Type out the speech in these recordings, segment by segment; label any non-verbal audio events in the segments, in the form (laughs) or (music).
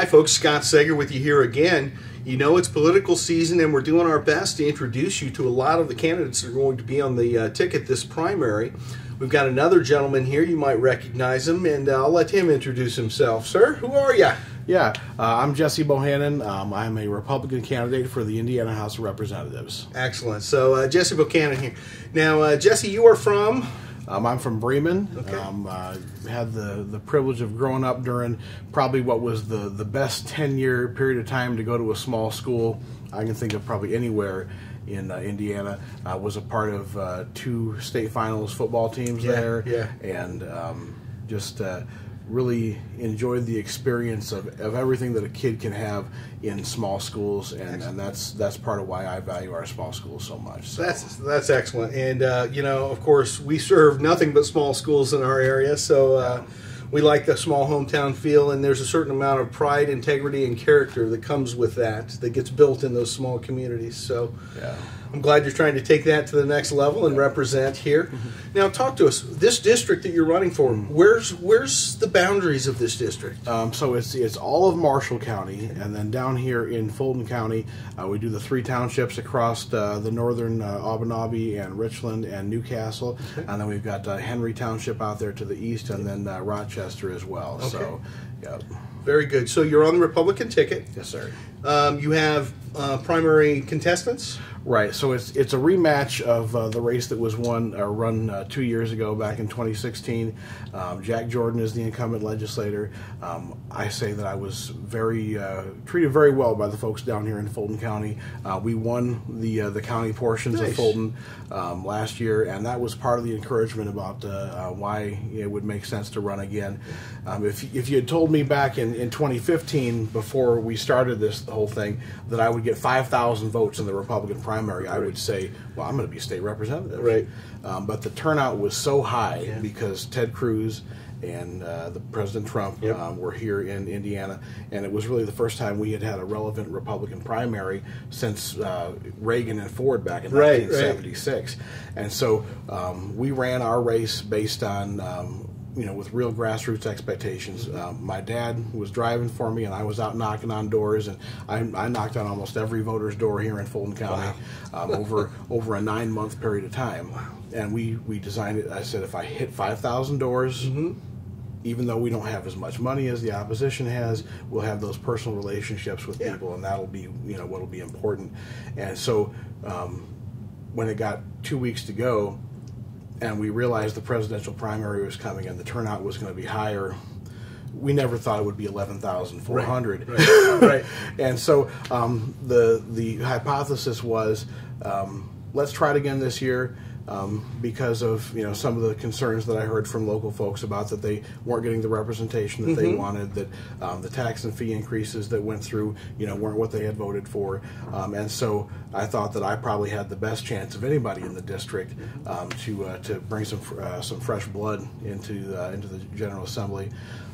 Hi, folks. Scott Sager with you here again. You know, it's political season, and we're doing our best to introduce you to a lot of the candidates that are going to be on the uh, ticket this primary. We've got another gentleman here. You might recognize him, and uh, I'll let him introduce himself. Sir, who are you? Yeah, uh, I'm Jesse Bohannon. Um, I'm a Republican candidate for the Indiana House of Representatives. Excellent. So, uh, Jesse Bohannon here. Now, uh, Jesse, you are from. Um, I'm from Bremen. Okay. Um, uh, had the, the privilege of growing up during probably what was the, the best 10 year period of time to go to a small school I can think of probably anywhere in uh, Indiana. I was a part of uh, two state finals football teams Yeah, there. yeah. And um, just uh, really enjoyed the experience of, of everything that a kid can have in small schools. And, and that's, that's part of why I value our small schools so much. So. That's that's excellent, and uh, you know, of course, we serve nothing but small schools in our area, so uh, we like the small hometown feel. And there's a certain amount of pride, integrity, and character that comes with that that gets built in those small communities. So, Yeah. I'm glad you're trying to take that to the next level and represent here. Now, talk to us. This district that you're running for, where's where's the boundaries of this district? Um, so it's it's all of Marshall County, and then down here in Fulton County, uh, we do the three townships across uh, the northern uh, Aubbeenaubbee and Richland and Newcastle, and then we've got uh, Henry Township out there to the east, and then uh, Rochester as well. So, yeah, Very good. So you're on the Republican ticket. yes, sir. Um, you have uh, primary contestants. Right. So it's it's a rematch of uh, the race that was won or run uh, two years ago, back in 2016. Um, Jack Jordan is the incumbent legislator. Um, I say that I was very uh, treated very well by the folks down here in Fulton County. Uh, we won the uh, the county portions Nice. of Fulton um, last year, and that was part of the encouragement about uh, uh, why it would make sense to run again. Um, if if you had told me back in, in 2015 before we started this whole thing that I would get 5,000 votes in the Republican primary, I would say, well, I'm going to be state representative. Right. Um, but the turnout was so high because Ted Cruz and uh, the President Trump Yep. um, were here in Indiana, and it was really the first time we had had a relevant Republican primary since uh, Reagan and Ford back in Right, right. 1976. And so um, we ran our race based on. Um, you know, with real grassroots expectations. Um, my dad was driving for me, and I was out knocking on doors, and I, I knocked on almost every voter's door here in Fulton County um, over (laughs) over a nine month period of time. And we we designed it. I said, if I hit five thousand doors, even though we don't have as much money as the opposition has, we'll have those personal relationships with Yeah. people, and that'll be you know what'll be important. And so, um, when it got two weeks to go, and we realized the presidential primary was coming and the turnout was going to be higher, we never thought it would be eleven thousand four hundred. Right. Right. (laughs) And so um, the the hypothesis was, um, let's try it again this year. Um, because of you know some of the concerns that I heard from local folks about that they weren't getting the representation that they wanted, that um, the tax and fee increases that went through you know weren't what they had voted for, um, and so I thought that I probably had the best chance of anybody in the district um, to uh, to bring some uh, some fresh blood into the, into the General Assembly,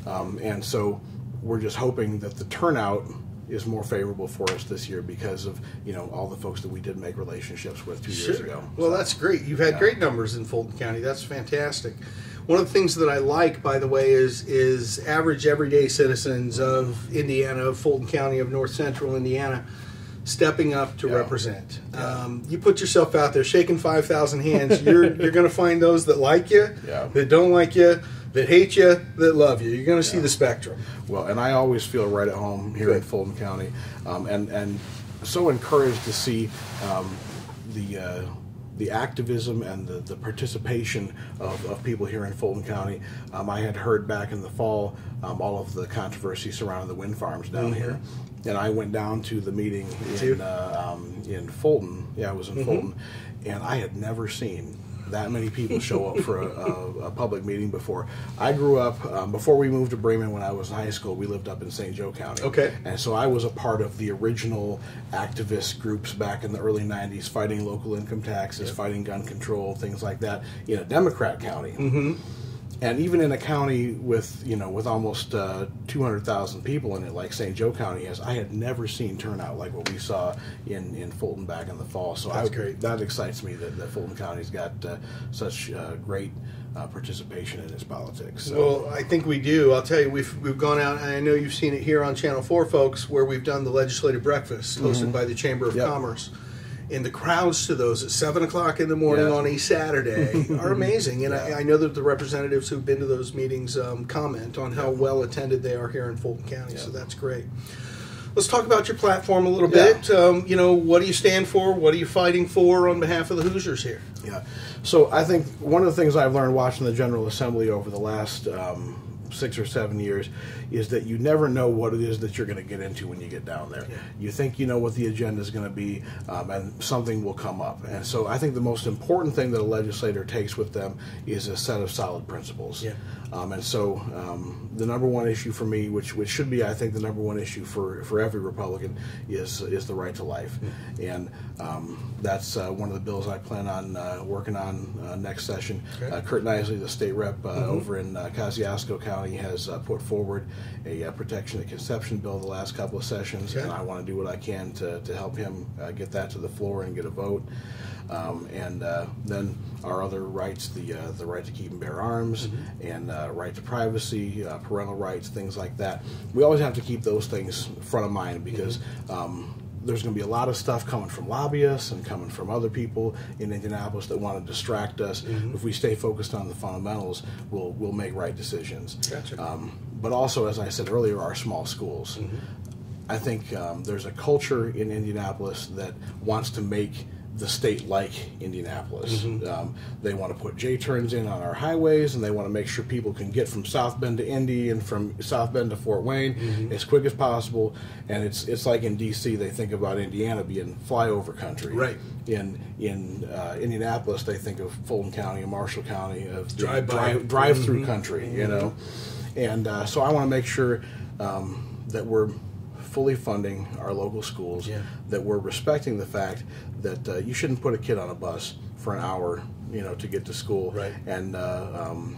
um, and so we're just hoping that the turnout is more favorable for us this year because of you know all the folks that we did make relationships with two years ago. Well, that's great. You've had Yeah. great numbers in Fulton County. That's fantastic. One of the things that I like, by the way, is is average everyday citizens of Indiana, of Fulton County, of North Central Indiana, stepping up to Yeah. represent. Um, you put yourself out there, shaking five thousand hands. You're you're going to find those that like you, Yeah. that don't like you, that hate you, that love you. You're going to see the spectrum. Well, and I always feel right at home here in Fulton County, um, and and so encouraged to see um, the. Uh, the activism and the, the participation of, of people here in Fulton County. Um, I had heard back in the fall um, all of the controversy surrounding the wind farms down here, and I went down to the meeting in uh, um, in Fulton. Yeah, I was in Fulton, and I had never seen that many people show up for a, (laughs) a, a public meeting before. I grew up um, before we moved to Bremen when I was in high school. We lived up in St. Joe County. Okay. and so I was a part of the original activist groups back in the early '90s, fighting local income taxes, fighting gun control, things like that in a Democrat county. Mm-hmm. And even in a county with you know with almost uh, 200,000 people in it, like St. Joe County has, I had never seen turnout like what we saw in, in Fulton back in the fall. So I, that excites me that, that Fulton County's got uh, such uh, great uh, participation in its politics. So. Well, I think we do. I'll tell you, we've we've gone out, and I know you've seen it here on Channel Four, folks, where we've done the legislative breakfast hosted by the Chamber of. Yep. Commerce. And the crowds to those at seven o'clock in the morning Yeah. on a Saturday (laughs) are amazing. And I, I know that the representatives who've been to those meetings um, comment on how well attended they are here in Fulton County. So that's great. Let's talk about your platform a little Yeah. bit. Um, you know, what do you stand for? What are you fighting for on behalf of the Hoosiers here? Yeah. So I think one of the things I've learned watching the General Assembly over the last um, six or seven years is that you never know what it is that you're going to get into when you get down there. You think you know what the agenda is going to be, um, and something will come up. And so I think the most important thing that a legislator takes with them is a set of solid principles. Yeah. Um, and so um, the number one issue for me, which which should be, I think, the number one issue for, for every Republican, is is the right to life, and um, that's uh, one of the bills I plan on uh, working on uh, next session. Okay. Uh, Curt Nisly, the state rep uh, over in uh, Kosciusko County, has uh, put forward a uh, protection of conception bill the last couple of sessions, Okay. and I want to do what I can to, to help him uh, get that to the floor and get a vote. Um, and uh, then our other rights, the uh, the right to keep and bear arms, and uh, right to privacy, uh, parental rights, things like that. We always have to keep those things front of mind because. Um, there's going to be a lot of stuff coming from lobbyists and coming from other people in Indianapolis that want to distract us. If we stay focused on the fundamentals, we'll we'll make right decisions. Gotcha. Um, but also, as I said earlier, our small schools. I think um, there's a culture in Indianapolis that wants to make the state like Indianapolis. Um, they want to put J turns in on our highways, and they want to make sure people can get from South Bend to Indy and from South Bend to Fort Wayne as quick as possible. And it's it's like in D.C. they think about Indiana being flyover country. Right. In in uh, Indianapolis, they think of Fulton County and Marshall County of drive drive through country. You know, and uh, so I want to make sure um, that we're fully funding our local schools, Yeah. that we're respecting the fact that uh, you shouldn't put a kid on a bus for an hour, you know, to get to school, Right. And uh, um,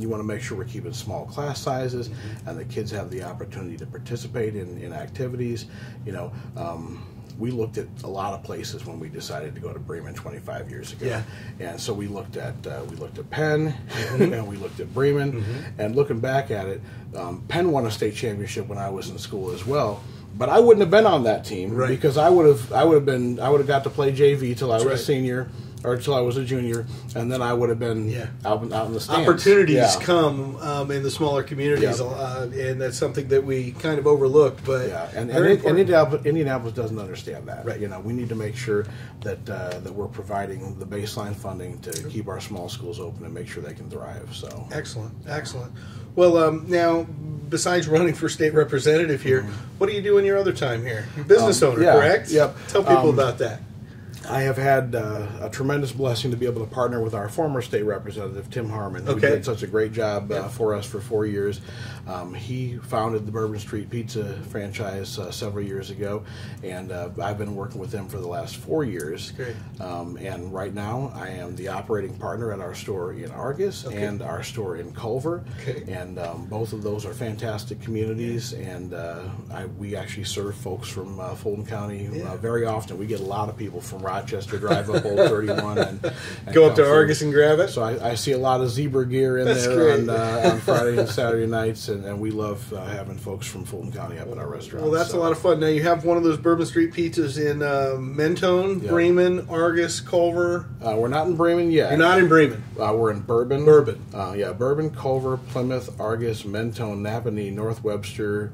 you want to make sure we're keeping small class sizes, Mm-hmm. and the kids have the opportunity to participate in, in activities. You know, um, we looked at a lot of places when we decided to go to Bremen 25 years ago, Yeah. and so we looked at uh, we looked at Penn, (laughs) and we looked at Bremen, and looking back at it, um, Penn won a state championship when I was in school as well. But I wouldn't have been on that team Right. because I would have I would have been I would have got to play JV till I was right. a senior or till I was a junior, and then I would have been Yeah. out, in- out in the stands. opportunities Yeah. come um, in the smaller communities, uh, and that's something that we kind of overlooked. But Yeah, and, and, and. Indianapolis, Indianapolis doesn't understand that. Right. You know, we need to make sure that uh, that we're providing the baseline funding to keep our small schools open and make sure they can thrive. So, excellent, excellent. Well, um, now besides running for state representative here, what do you do in your other time here? You're business Mm-hmm. Um, owner, correct? yep. Tell people Um, about that. I have had uh, a tremendous blessing to be able to partner with our former state representative Tim Harman, who Okay. did such a great job uh, for us for four years. Um, he founded the Bourbon Street Pizza franchise uh, several years ago, and uh, I've been working with him for the last four years. Um, and right now, I am the operating partner at our store in Argos Okay. and our store in Culver. Okay. And um, both of those are fantastic communities, and uh, I, we actually serve folks from uh, Fulton County Yeah. uh, very often. We get a lot of people from Rochester drive up Old 31 and, and Go up to through. Argos and grab it. So I, I see a lot of zebra gear in That's there on, uh, on (laughs) Friday and Saturday nights, and, and we love uh, having folks from Fulton County up in our restaurant. Well, that's so. a lot of fun. Now you have one of those Bourbon Street pizzas in uh, Mentone, Yeah. Bremen, Argos, Culver. Uh, we're not in Bremen yet. You're not in Bremen. Uh, we're in Bourbon. Bourbon. Uh, yeah, Bourbon, Culver, Plymouth, Argos, Mentone, Nappanee, North Webster.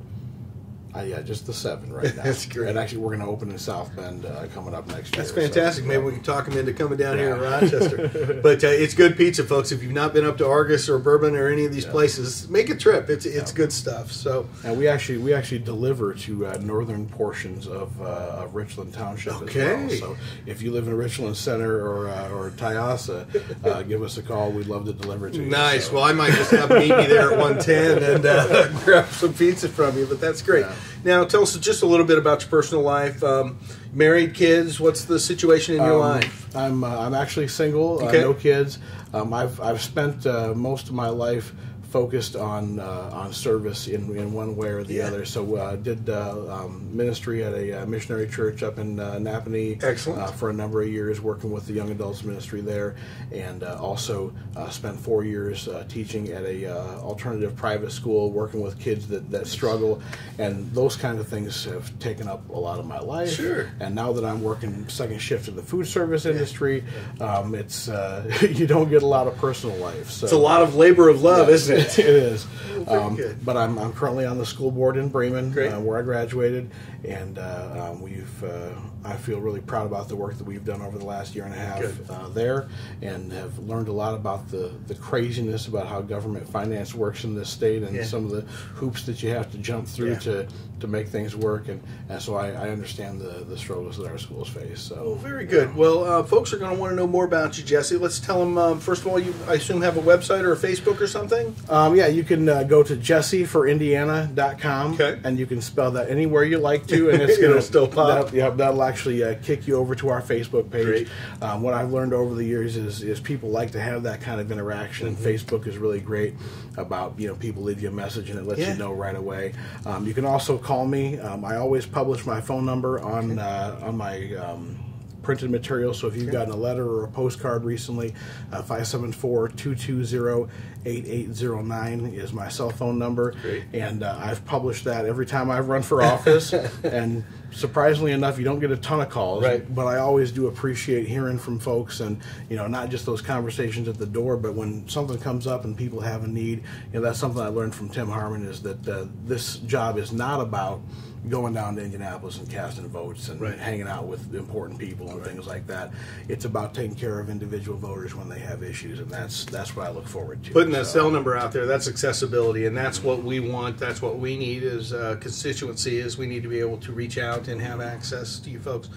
Uh, yeah, just the seven right (laughs) now. That's great. And actually, we're going to open in South Bend uh, coming up next year. That's so, fantastic. Maybe yeah. we can talk them into coming down here in Rochester. (laughs) but uh, it's good pizza, folks. If you've not been up to Argos or Bourbon or any of these Yeah. places, make a trip. It's it's good stuff. So And we actually we actually deliver to uh, northern portions of, uh, of Richland Township as Okay. well. So if you live in Richland Center or uh, or Tiosa, uh, (laughs) give us a call. We'd love to deliver to you. nice. So- Well, I might just have meet you there at one ten and uh, grab some pizza from you. But that's great. Now, tell us just a little bit about your personal life. Um, married, kids. What's the situation in your Um, life? I'm uh, I'm actually single, Okay. uh, no kids. Um, I've I've spent uh, most of my life focused on uh, on service in, in one way or the Yeah. other. So uh, did uh, um, ministry at a uh, missionary church up in uh, Nappanee. Excellent. Uh, for a number of years, working with the young adults ministry there, and uh, also uh, spent four years uh, teaching at a uh, alternative private school, working with kids that, that struggle, and those kind of things have taken up a lot of my life. Sure. And now that I'm working second shift in the food service industry, um, it's uh, (laughs) you don't get a lot of personal life. So It's a lot of labor of love, Yeah, isn't it? (laughs) it is. Very Um, good. but I'm, I'm currently on the school board in Bremen, Great. uh, where I graduated, and uh, um, we've. Uh, I feel really proud about the work that we've done over the last year and a half uh, there, and have learned a lot about the, the craziness about how government finance works in this state, and Yeah. some of the hoops that you have to jump through Yeah. to, to make things work, and, and so I, I understand the, the struggles that our schools face. So Oh, very good. Well, uh, folks are going to want to know more about you, Jesse. Let's tell them. Um, first of all, you I assume have a website or a Facebook or something. Um, yeah, you can uh, go to jesseforindiana.com, okay. and you can spell that anywhere you like to, and it's (laughs) going to still pop. That, yep, that'll actually uh, kick you over to our Facebook page. Um, what I've learned over the years is is people like to have that kind of interaction, and mm-hmm. Facebook is really great about you know people leave you a message and it lets yeah. you know right away. Um, you can also call me. Um, I always publish my phone number on uh, on my um, printed material. So if you've gotten a letter or a postcard recently, uh, 574 220 8809 is my cell phone number. Great. And uh, I've published that every time I've run for office. (laughs) and surprisingly enough, you don't get a ton of calls. Right. But I always do appreciate hearing from folks and, you know, not just those conversations at the door, but when something comes up and people have a need, you know, that's something I learned from Tim Harman is that uh, this job is not about going down to Indianapolis and casting votes and right. hanging out with important people and right. things like that. It's about taking care of individual voters when they have issues, and that's that's what I look forward to. Putting that So- cell number out there, that's accessibility, and that's what we want. That's what we need as a constituency. Is we need to be able to reach out and have access to you folks.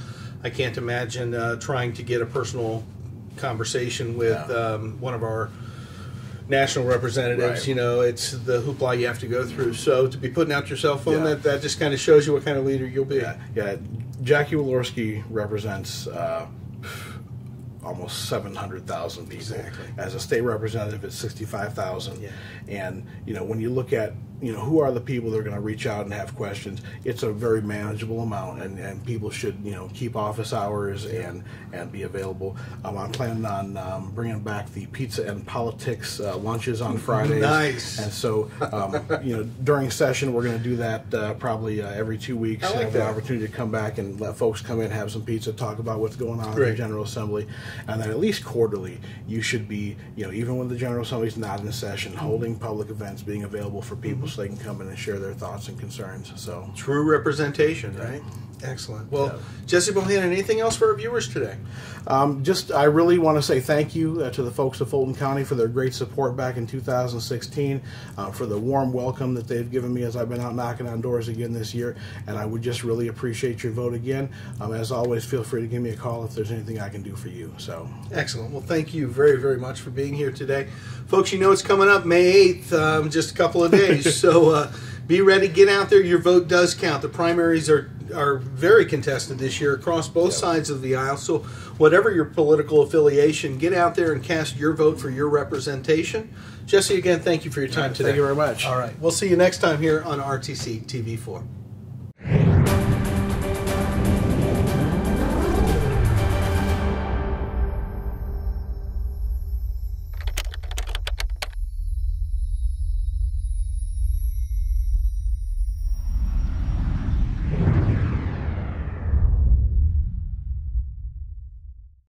I can't imagine uh, trying to get a personal conversation with Yeah. um, one of our national representatives. Right. You know, it's the hoopla you have to go through. So to be putting out your cell phone, Yeah. that that just kind of shows you what kind of leader you'll be. Yeah, yeah. Jackie Walorski represents uh, almost seven hundred thousand people. Exactly. As a state representative, it's sixty-five thousand. Yeah. And you know, when you look at you know who are the people that are going to reach out and have questions, it's a very manageable amount, and, and people should you know keep office hours and and be available. Um, I'm planning on um, bringing back the pizza and politics uh, lunches on Fridays. Nice. And so, um, you know, during session, we're going to do that uh, probably uh, every two weeks. I like have that. opportunity to come back and let folks come in, have some pizza, talk about what's going on in the General Assembly, and then at least quarterly, you should be, you know, even when the General Assembly's not in session, holding public events, being available for people so they can come in and share their thoughts and concerns. So, True representation, right? Excellent. Well, Yeah. Jesse Bohannon, anything else for our viewers today? Um, just, I really want to say thank you uh, to the folks of Fulton County for their great support back in 2016, uh, for the warm welcome that they've given me as I've been out knocking on doors again this year, and I would just really appreciate your vote again. Um, as always, feel free to give me a call if there's anything I can do for you. So, Excellent. Well, thank you very, very much for being here today. Folks, you know it's coming up May 8th, um, just a couple of days. (laughs) so uh, be ready, get out there. Your vote does count. The primaries are, are very contested this year across both Yep. sides of the aisle. So, whatever your political affiliation, get out there and cast your vote for your representation. Jesse, again, thank you for your time Thank today. you very much. All right. We'll see you next time here on RTC TV4.